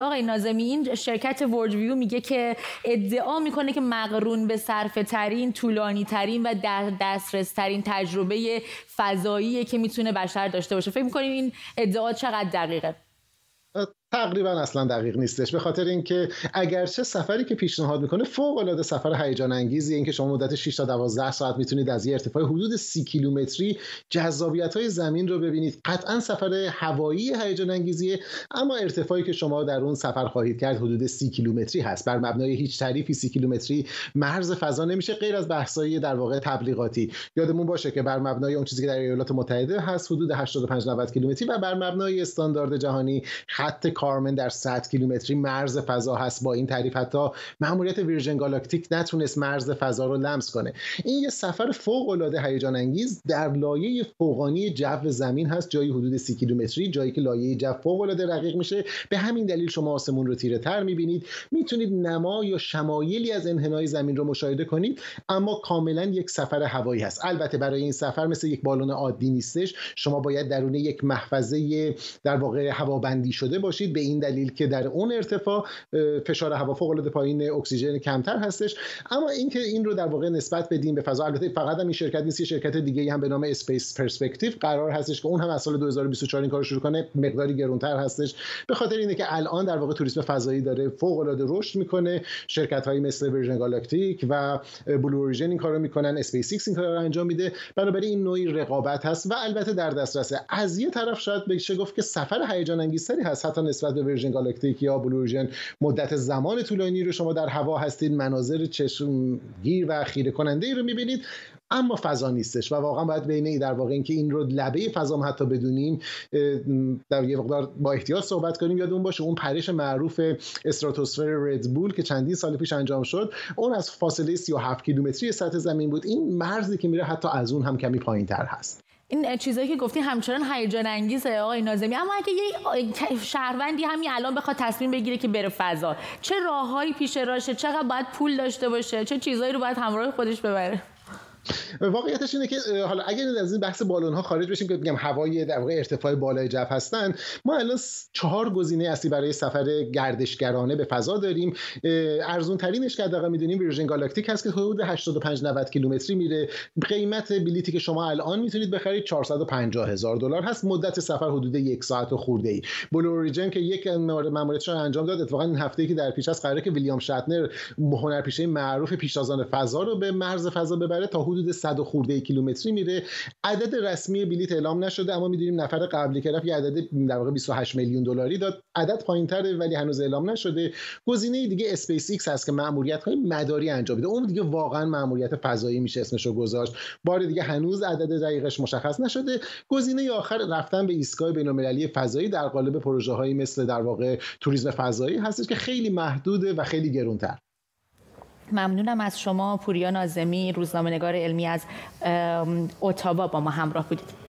آقای نازمی این شرکت ورد ویو میگه که ادعا می‌کنه که مقرون به صرف ترین طولانی ترین و در دسترس ترین تجربه فضایی که می‌تونه بشر داشته باشه. فکر می‌کنیم این ادعا چقدر دقیقه؟ تقریبا اصلا دقیق نیستش. به خاطر اینکه اگرچه سفری که پیشنهاد می‌کنه فوق العاده سفر هیجان انگیزی اینکه شما مدت 6 تا 12 ساعت می‌تونید از یه ارتفاع حدود 30 کیلومتری جذابیت های زمین رو ببینید. قطعا سفر هوایی هیجان انگیزیه اما ارتفاعی که شما در اون سفر خواهید کرد حدود 30 کیلومتری هست. بر مبنای هیچ تعریفی 30 کیلومتری مرز فضا نمیشه غیر از بحث‌های در واقع تبلیغاتی. یادمون باشه که بر مبنای اون چیزی که در ایالات متحده هست حدود 85 90 کیلومتری و بر مبنای استاندارد جهانی خط کارمن در 100 کیلومتری مرز فضا هست با این تعریف حتی ماموریت Virgin Galactic نتونست مرز فضا رو لمس کنه. این یه سفر فوق العاده هیجان انگیز در لایه فوقانی جو زمین هست جایی حدود 30 کیلومتری جایی که لایه جو فوق العاده رقیق میشه. به همین دلیل شما آسمون رو تیره تر می‌بینید. می‌تونید نما یا شمایلی از انحنای زمین رو مشاهده کنید اما کاملا یک سفر هوایی هست. البته برای این سفر مثل یک بالون عادی نیستش. شما باید درون یک محفظه در واقع هوابندی شده باشید. به این دلیل که در اون ارتفاع فشار هوا فوق العاده پایین اکسیژن کمتر هستش. اما اینکه این رو در واقع نسبت بدیم به فضا البته فقط هم این شرکت نیست شرکت دیگه هم به نام Space Perspective قرار هستش که اون هم از سال 2024 این کارو شروع کنه مقداری گرونتر هستش. به خاطر اینه که الان در واقع توریسم فضایی داره فوق العاده رشد می‌کنه. شرکت های مثل Virgin Galactic و Blue Origin این کارو می‌کنن اسپیس ایکس این کارو رو انجام میده. بنابراین این نوعی رقابت هست و البته در دسترسه از یه طرف شاید بشه گفت که سفر هیجان انگیزتری هست حتی نسبت به Virgin Galactic یا Blue Origin مدت زمان طولانی رو شما در هوا هستید مناظر چشمگیر و خیره کننده ای رو می‌بینید اما فضا نیستش و واقعا باید بین در واقع اینکه این رو لبه فضا هم حتی بدونیم در یه مقدار با احتیاط صحبت کنیم. یادمون باشه اون پرش معروف استراتوسفر ردبول که چندین سال پیش انجام شد اون از فاصله 37 کیلومتری سطح زمین بود. این مرزی که میره حتی از اون هم کمی پایینتر هست. این چیزایی که گفتی همچنان هیجان انگیزه آقای نازمی. اما اگه یه شهروندی همین الان بخواد تصمیم بگیره که بره فضا چه راههایی پیش راشه چقدر باید پول داشته باشه؟ چه چیزایی رو باید همراه خودش ببره؟ واقعیتش اینه که حالا اگر از این بحث بالون ها خارج بشیم که بگم هوای در واقع ارتفاع بالای جو هستن ما الان چهار گزینه اصلی برای سفر گردشگرانه به فضا داریم. ارزون ترینش که حداقل می‌دونیم Virgin Galactic هست که حدود 85 90 کیلومتری میره. قیمت بلیتی که شما الان می‌تونید بخرید 450 هزار دلار هست. مدت سفر حدود یک ساعت و خورده ای Blue Origin که یک ماموریتش انجام داد اتفاقا این هفته که در پیش است قراره که ویلیام شاتنر هنرپیشه معروف پیشتازان فضا رو به مرز فضا ببره تا حدود 100 خورده کیلومتری میره. عدد رسمی بلیت اعلام نشده اما می‌دونیم نفر قبلی که رفت یه عدد در واقع 28 میلیون دلاری داد. عدد پایینتره ولی هنوز اعلام نشده. گزینه دیگه اسپیس ایکس هست که ماموریت های مداری انجام میده. اون دیگه واقعا ماموریت فضایی میشه اسمش رو گذاشت. بار دیگه هنوز عدد دقیقش مشخص نشده. گزینه آخر رفتن به ایستگاه بین‌المللی فضایی در قالب پروژه هایی مثل در واقع توریسم فضایی هستش که خیلی محدوده و خیلی گرونتر. ممنونم از شما پوریا نازمی روزنامه نگار علمی از اتاوا با ما همراه بودید.